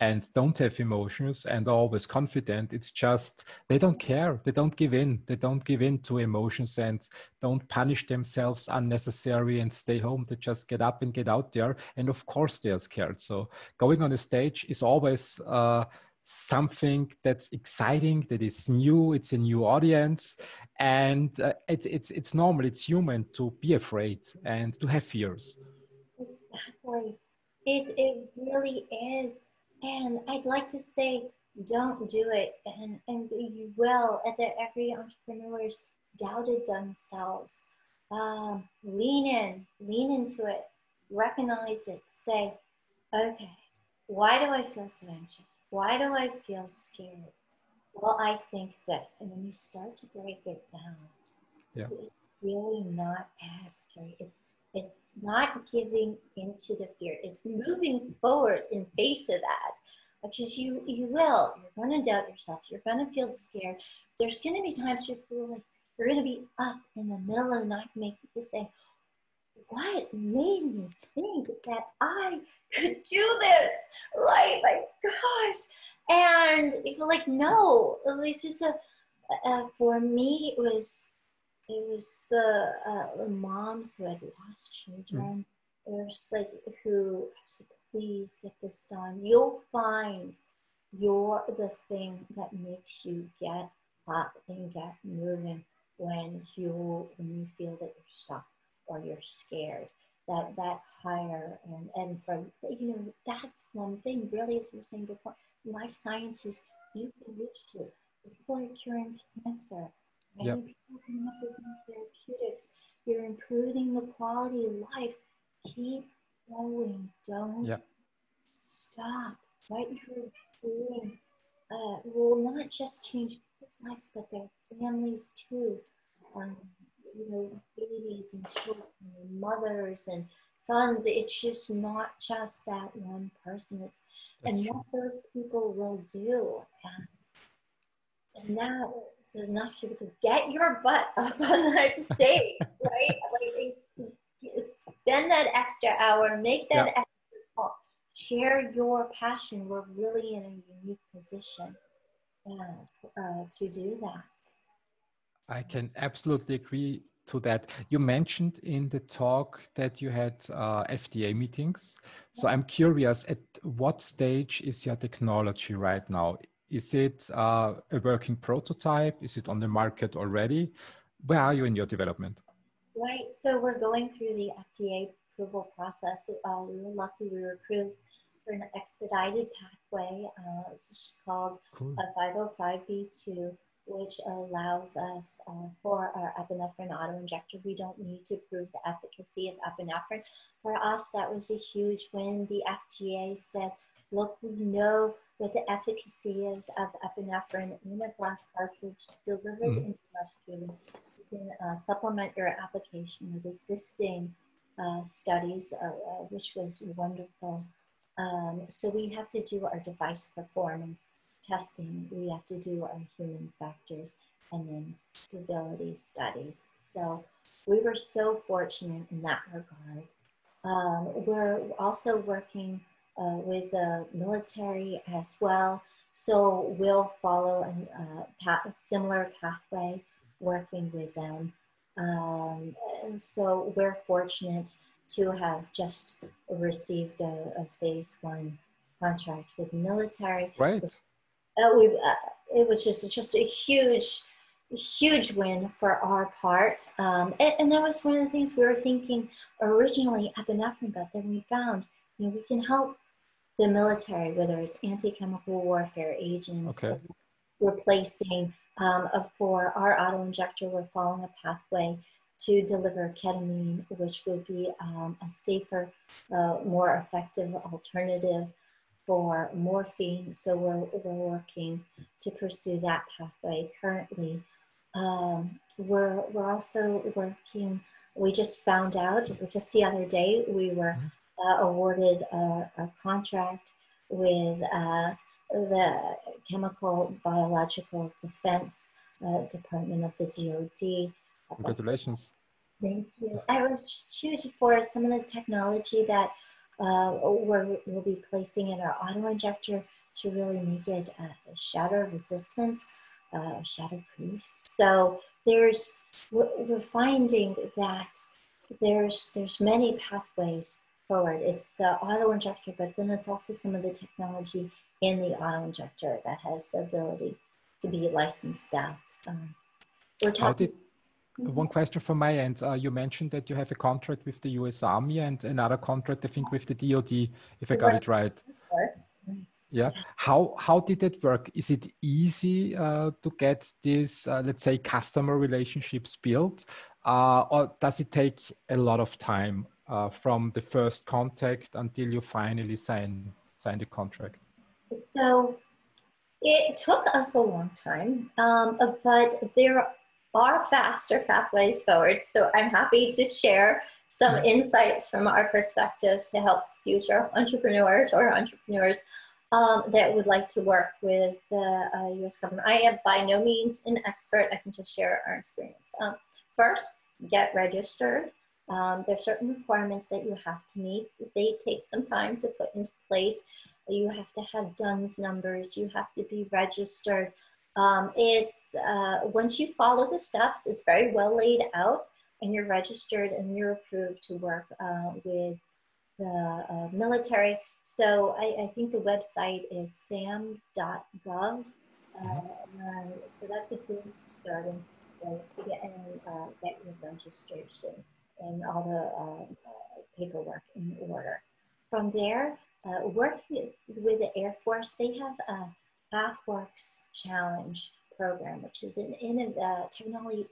S1: and don't have emotions and are always confident. It's just they don't care. They don't give in. They don't give in to emotions and don't punish themselves unnecessary and stay home. They just get up and get out there. And of course they are scared. So going on a stage is always uh, something that's exciting, that is new, it's a new audience, and uh, it's it's it's normal, it's human to be afraid and to have fears.
S2: Exactly, it it really is, and I'd like to say, don't do it, and and you will. That every entrepreneurs doubted themselves. Um, lean in, lean into it, recognize it, say, okay why do I feel so anxious? Why do I feel scared? Well, I think this. And when you start to break it down, yeah. it's really not as scary. It's it's not giving into the fear. It's moving forward in face of that. Because you you will. You're gonna doubt yourself. You're gonna feel scared. There's gonna be times you're like you're gonna be up in the middle of the night making this saying, what made me think that I could do this? Right? My gosh. And if like, no, at least it's a, uh, for me, it was, it was the uh, moms who had lost children. Mm. Was like, who said, please get this done. You'll find you're the thing that makes you get up and get moving when you when you feel that you're stuck or you're scared that that higher and and from you know that's one thing really as we were saying before life sciences you can reach to people are curing cancer many yep. people coming up with new therapeutics. You're improving the quality of life. Keep going. Don't yep. stop. What you're doing uh, will not just change people's lives but their families too. Um, you know, babies and children and mothers and sons. It's just not just that one person. It's That's and true. what those people will do. And, and that is enough to, get your butt up [LAUGHS] on that stage, right? Like spend that extra hour, make that extra call, share your passion. We're really in a unique position uh, uh, to do that.
S1: I can absolutely agree to that. You mentioned in the talk that you had uh, FDA meetings. So I'm curious, at what stage is your technology right now? Is it uh, a working prototype? Is it on the market already? Where are you in your development?
S2: Right. So we're going through the FDA approval process. Uh, we were lucky we were approved for an expedited pathway. Uh, it's called cool. a 505b2 which allows us uh, for our epinephrine autoinjector. We don't need to prove the efficacy of epinephrine. For us, that was a huge win. The FDA said, look, we know what the efficacy is of epinephrine in a glass cartridge delivered mm-hmm. into muscular. You can uh, supplement your application with existing uh, studies, uh, uh, which was wonderful. Um, so we have to do our device performance testing, we have to do our human factors and then stability studies. So we were so fortunate in that regard. Um, we're also working uh, with the military as well. So we'll follow a uh, path, similar pathway working with them. Um, so we're fortunate to have just received a, a phase one contract with the military.
S1: Right
S2: uh, we uh, it was just just a huge huge win for our part. Um, and, and, that was one of the things we were thinking originally Epinephrine, but then we found, you know, we can help the military, whether it's anti-chemical warfare agents,
S1: okay.
S2: replacing um, for our auto injector, we're following a pathway to deliver ketamine, which would be um, a safer, uh, more effective alternative for morphine. So we're, we're working to pursue that pathway currently. Um, we're, we're also working, we just found out just the other day, we were mm-hmm. uh, awarded a, a, contract with uh, the Chemical Biological Defense uh, Department of the DoD.
S1: Congratulations.
S2: Thank you. I was huge for some of the technology that uh, we're, we'll be placing in our auto injector to really make it uh, shatter resistant, uh, shatter proof. So there's, we're, we're finding that there's, there's many pathways forward. It's the auto injector, but then it's also some of the technology in the auto injector that has the ability to be licensed out. Um,
S1: we're talking. One question from my end. Uh, you mentioned that you have a contract with the US Army and another contract, I think, with the DoD, if I got it right. Course. Yeah. How how did that work? Is it easy uh, to get these, uh, let's say, customer relationships built, uh, or does it take a lot of time uh, from the first contact until you finally sign sign the contract?
S2: So it took us a long time, um, but there are faster pathways forward. So I'm happy to share some insights from our perspective to help future entrepreneurs or entrepreneurs um, that would like to work with the uh, US government. I am by no means an expert, I can just share our experience. Um, first, get registered. Um, there are certain requirements that you have to meet. They take some time to put into place. You have to have DUNS numbers, you have to be registered. Um, it's uh, once you follow the steps, it's very well laid out, and you're registered and you're approved to work uh, with the uh, military. So I, I, think the website is sam.gov. Uh, so that's a good starting place to get, and, uh, get your registration and all the uh, paperwork in order. From there, work with, with the Air Force. They have AFWERX Challenge program, which is an in, uh, technology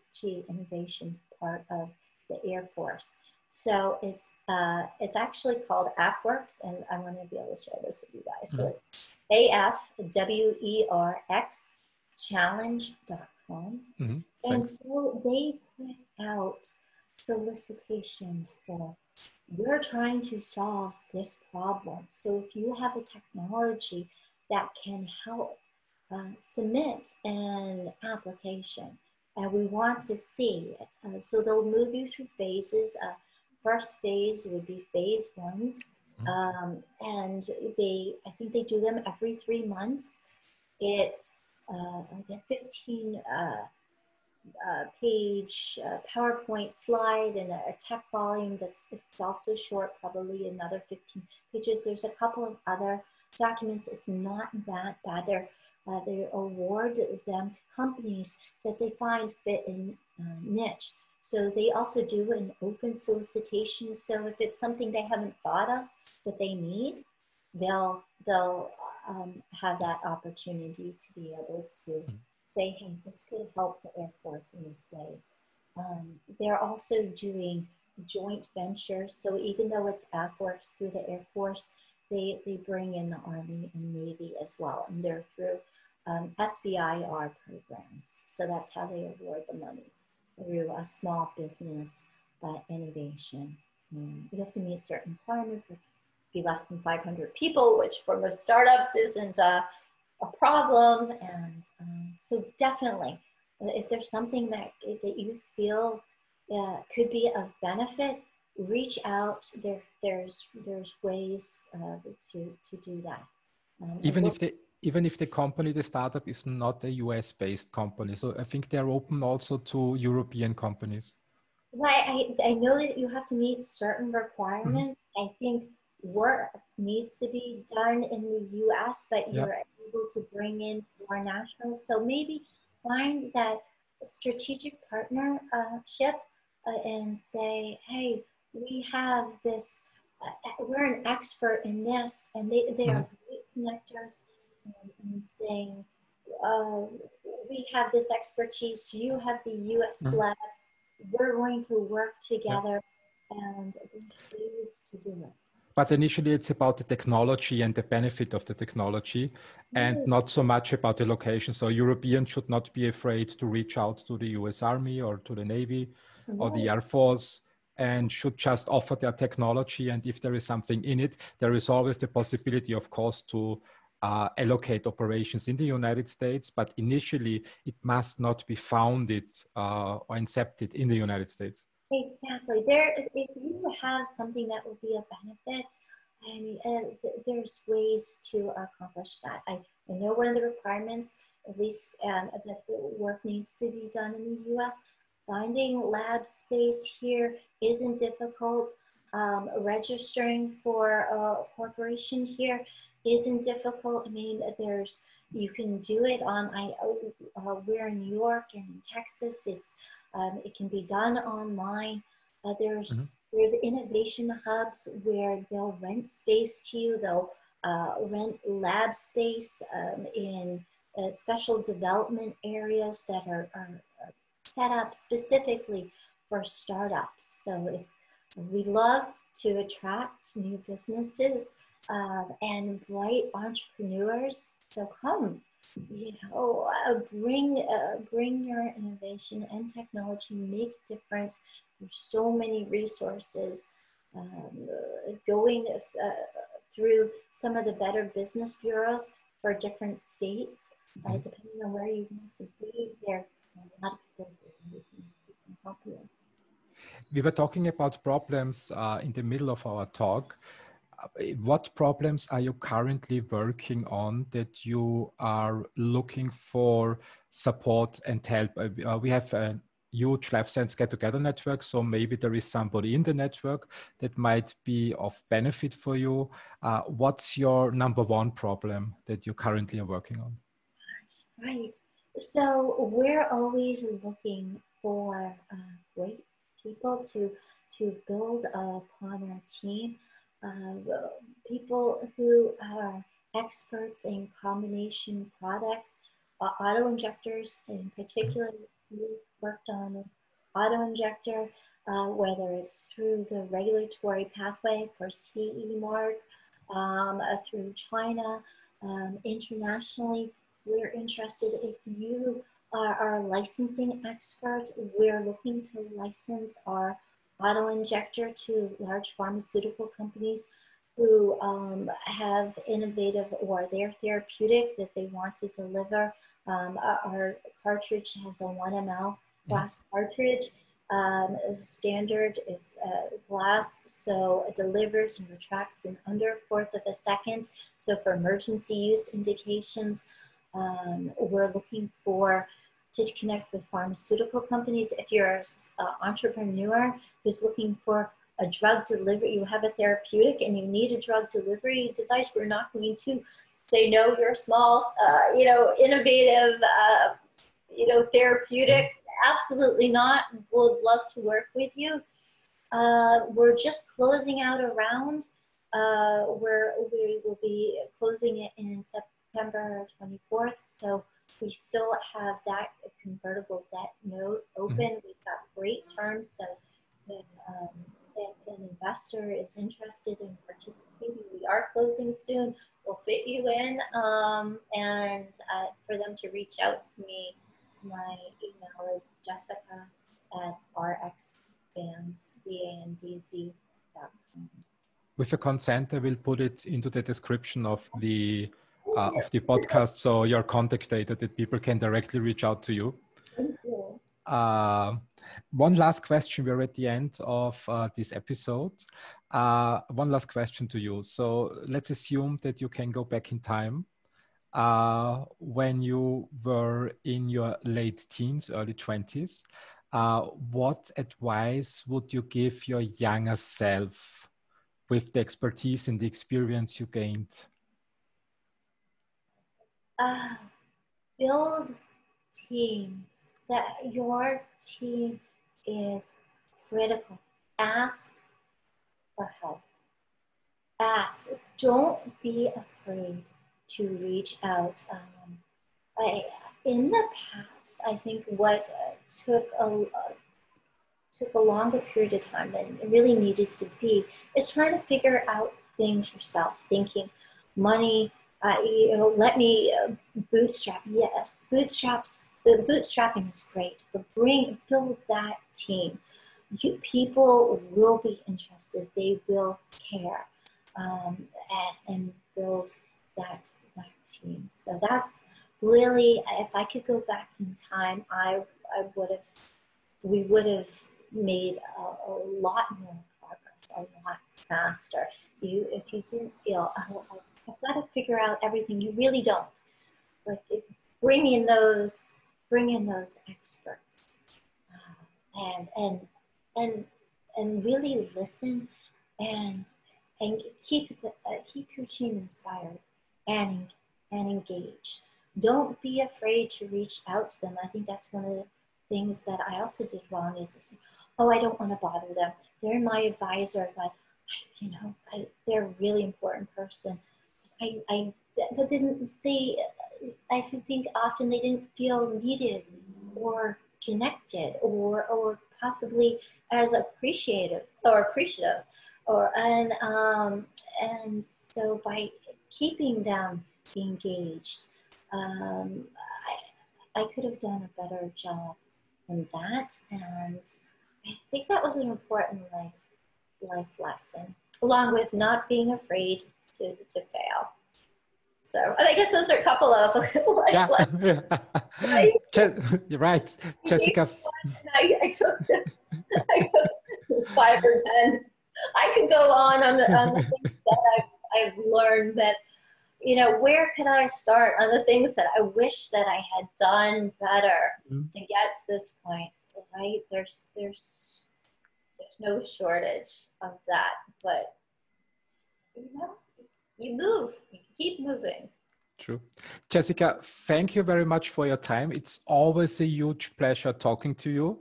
S2: innovation part of the Air Force. So it's uh, it's actually called AFWERX, and I want to be able to share this with you guys. So mm-hmm. it's AFWERX challenge.com. Mm-hmm. And so they put out solicitations for we're trying to solve this problem. So if you have a technology that can help uh, submit an application. And we want to see it. Uh, so they'll move you through phases. Uh, first phase would be phase one. Mm-hmm. Um, and they, I think they do them every three months. It's uh, 15 uh, uh, page uh, PowerPoint slide and a, a, tech volume that's it's also short, probably another 15 pages. There's a couple of other documents. It's not that bad. They're, uh, they award them to companies that they find fit in uh, niche. So they also do an open solicitation. So if it's something they haven't thought of that they need, they'll they'll um, have that opportunity to be able to mm-hmm. say, hey, this could help the Air Force in this way. Um, they're also doing joint ventures. So even though it's AFWERX through the Air Force, they, they bring in the Army and Navy as well, and they're through um, SBIR programs. So that's how they award the money through a small business uh, innovation. Um, you have to meet certain requirements, be less than 500 people, which for most startups isn't a, a problem. And um, so definitely, if there's something that, that you feel uh, could be of benefit, reach out. There, there's there's ways uh, to to do that.
S1: Um, even if the even if the company, the startup, is not a US based company, so I think they're open also to European companies.
S2: Right. I, I know that you have to meet certain requirements. Mm-hmm. I think work needs to be done in the US, but you're able to bring in more nationals. So maybe find that strategic partnership uh, and say, hey, we have this, uh, we're an expert in this, and they, they mm-hmm. are great connectors, and, and saying, uh, we have this expertise, you have the US mm-hmm. lab, we're going to work together yeah. and ways to do it.
S1: But initially, it's about the technology and the benefit of the technology, mm-hmm. and not so much about the location. So, Europeans should not be afraid to reach out to the US Army or to the Navy mm-hmm. or the Air Force and should just offer their technology. And if there is something in it, there is always the possibility, of course, to uh, allocate operations in the United States, but initially it must not be founded uh, or incepted in the United States.
S2: Exactly. There, if you have something that will be a benefit, I mean, uh, there's ways to accomplish that. I, I know one of the requirements, at least um, that the work needs to be done in the U.S. Finding lab space here isn't difficult. Um, registering for a corporation here isn't difficult. I mean, there's you can do it on. I uh, we're in New York and in Texas. It's um, it can be done online. Uh, there's mm-hmm. there's innovation hubs where they'll rent space to you. They'll uh, rent lab space um, in uh, special development areas that are, are set up specifically for startups. So if we love to attract new businesses uh, and bright entrepreneurs. So come, you know, uh, bring uh, bring your innovation and technology, make difference. There's so many resources um, going uh, through some of the better business bureaus for different states, uh, mm-hmm. depending on where you want to be. There,
S1: We were talking about problems uh, in the middle of our talk what problems are you currently working on that you are looking for support and help? Uh, we have a huge life science get together network, so maybe there is somebody in the network that might be of benefit for you. Uh, what's your number one problem that you currently are working on?
S2: Right. So we're always looking for uh, great people to to build upon our team uh, people who are experts in combination products, uh, auto injectors in particular. We worked on an auto injector, uh, whether it's through the regulatory pathway for CE mark, um, uh, through China, um, internationally. We're interested if you are, are licensing experts, we're looking to license our auto injector to large pharmaceutical companies who um, have innovative or their therapeutic that they want to deliver. Um, our cartridge has a 1 ml glass cartridge. Um, as standard, it's uh, glass, so it delivers and retracts in under a fourth of a second. So for emergency use indications, um, we're looking for to connect with pharmaceutical companies. If you're an entrepreneur who's looking for a drug delivery, you have a therapeutic and you need a drug delivery device, we're not going to say, no, you're small, uh, you know, innovative, uh, you know, therapeutic. Absolutely not. Would love to work with you. Uh, we're just closing out a round uh, where we will be closing it in September 24th. So we still have that convertible debt note open. Mm-hmm. We've got great terms. So if, um, if an investor is interested in participating, we are closing soon. We'll fit you in. Um, and uh, for them to reach out to me, my email is jessica at rxbandz.com.
S1: With the consent, I will put it into the description of the uh, of the podcast, so your contact data that people can directly reach out to you.
S2: You.
S1: Uh, one last question. We're at the end of uh, this episode. Uh, one last question to you. So let's assume that you can go back in time uh, when you were in your late teens, early 20s. Uh, what advice would you give your younger self with the expertise and the experience you gained?
S2: Uh, build teams, that your team is critical. Ask for help. Ask. Don't be afraid to reach out. Um, I, in the past, I think what uh, took a uh, took a longer period of time than it really needed to be is trying to figure out things yourself, thinking money, uh, you know, let me uh, bootstrap. Yes, bootstraps. The bootstrapping is great, but bring build that team. You, people will be interested. They will care, um, and, and build that that team. So that's really, if I could go back in time, I I would have, we would have made a, a lot more progress, a lot faster. You, if you didn't feel, oh, I've got to figure out everything. You really don't. Like bring in those, bring in those experts, uh, and and and and really listen, and and keep the, uh, keep your team inspired and and engage. Don't be afraid to reach out to them. I think that's one of the things that I also did wrong is, oh, I don't want to bother them. They're my advisor, but you know, I, they're a really important person. I, I, but then they, I think often they didn't feel needed or connected or, or possibly as appreciative or appreciative or, and, um, and so by keeping them engaged, um, I, I could have done a better job in that. And I think that was an important life, life lesson, along with not being afraid to, to fail. So I guess those are a couple of [LAUGHS]
S1: yeah. [LAUGHS] You're right, Jessica.
S2: I, I, took I took five or ten. I could go on on the, on the [LAUGHS] things that I've, I've learned that you know where could I start on the things that I wish that I had done better mm-hmm. to get to this point. Right? There's there's no shortage of that, but you know you move, you keep moving.
S1: True. Jessica, thank you very much for your time. It's always a huge pleasure talking to you.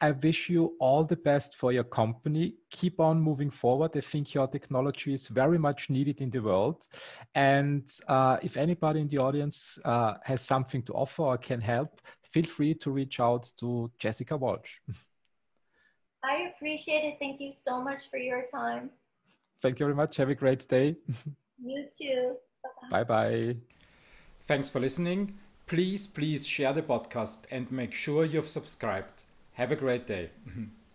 S1: I wish you all the best for your company. Keep on moving forward. I think your technology is very much needed in the world. And uh, if anybody in the audience uh, has something to offer or can help, feel free to reach out to Jessica Walsh. [LAUGHS]
S2: I appreciate it. Thank you so much for your time.
S1: Thank you very much. Have a great day. [LAUGHS]
S2: You too.
S1: Bye bye. Thanks for listening. Please, please share the podcast and make sure you've subscribed. Have a great day. [LAUGHS]